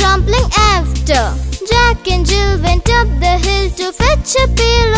trampling after. Jack and Jill went up the hill to fetch a pail